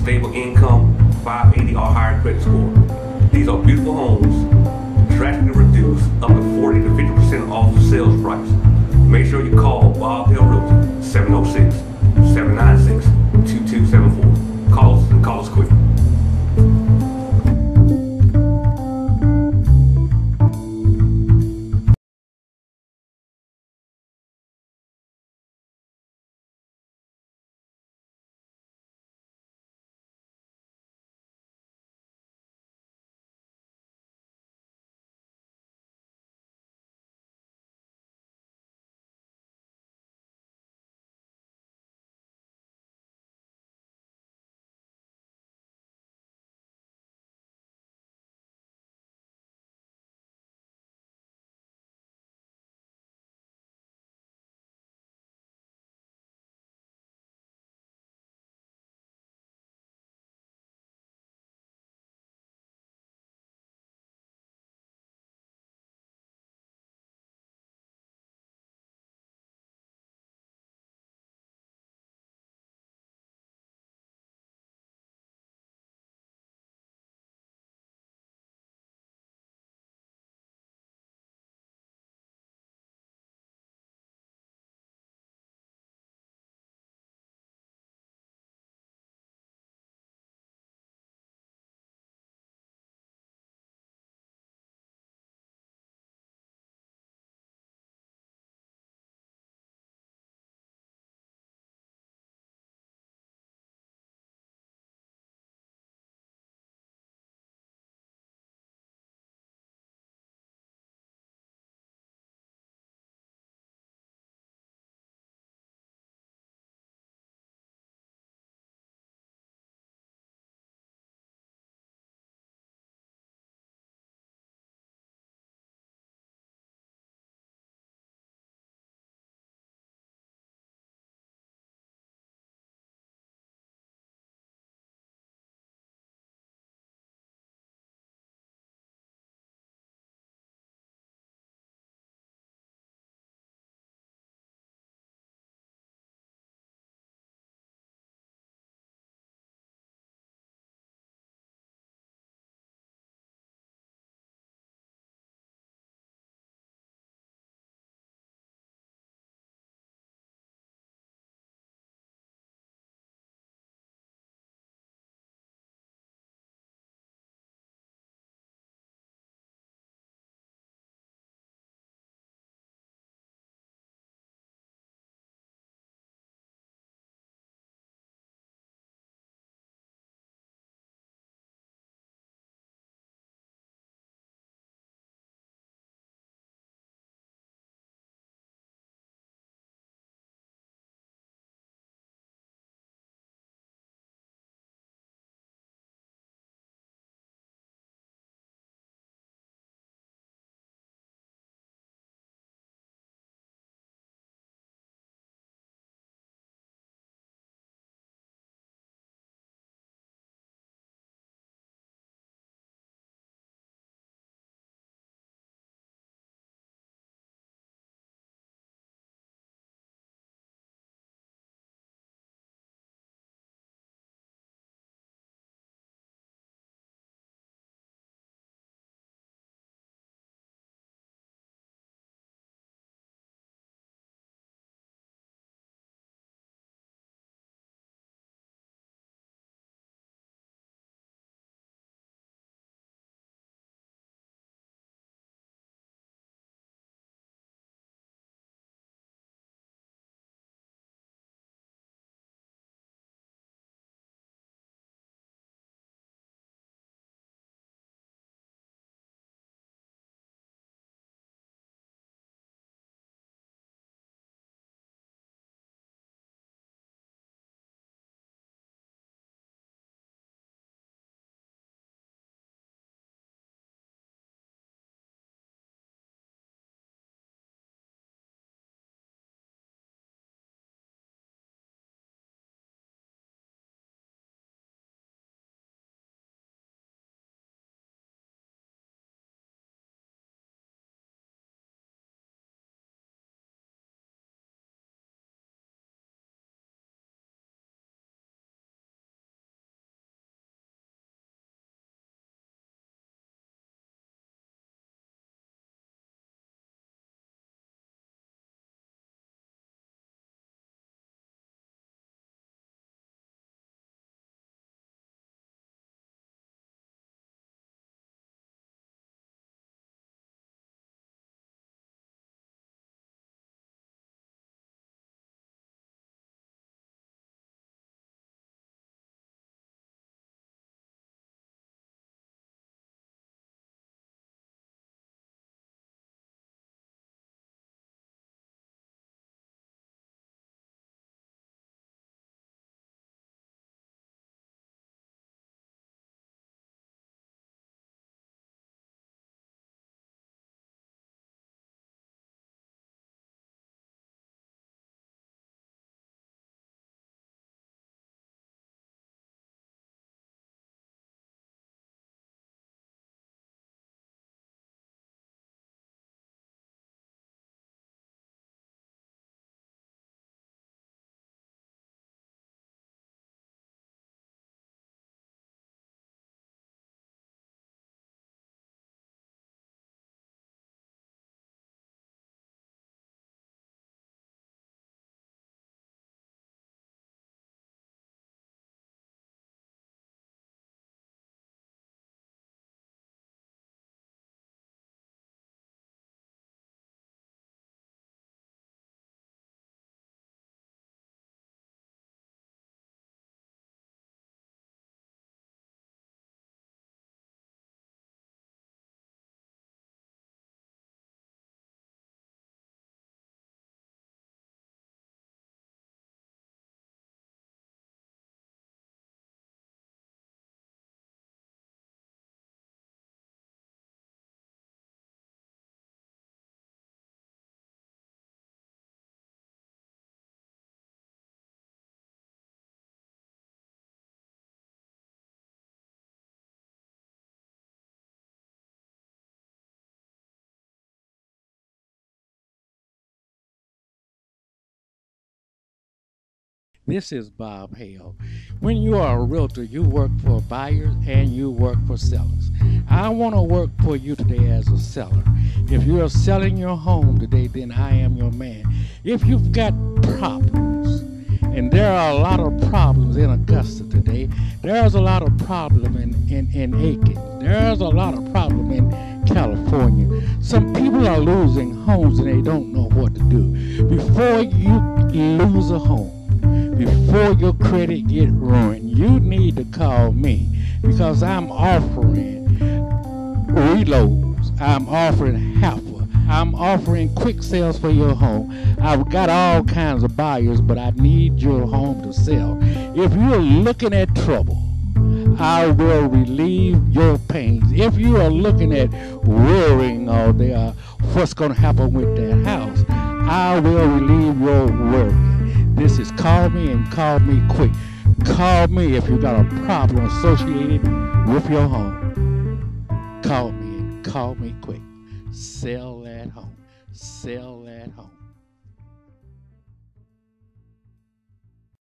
stable income, 580 or higher credit score. These are beautiful homes This is Bob Hale. When you are a realtor, you work for buyers and you work for sellers. I want to work for you today as a seller. If you are selling your home today, then I am your man. If you've got problems, and there are a lot of problems in Augusta today, there's a lot of problem in, in, in Aiken. There's a lot of problem in California. Some people are losing homes and they don't know what to do. Before you lose a home, before your credit get ruined, you need to call me because I'm offering reloads. I'm offering half. I'm offering quick sales for your home. I've got all kinds of buyers, but I need your home to sell. If you're looking at trouble, I will relieve your pains. If you are looking at worrying all day, uh, what's going to happen with that house, I will relieve your worry. Call me and call me quick. Call me if you got a problem associated with your home. Call me and call me quick. Sell that home. Sell that home.